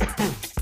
Boom.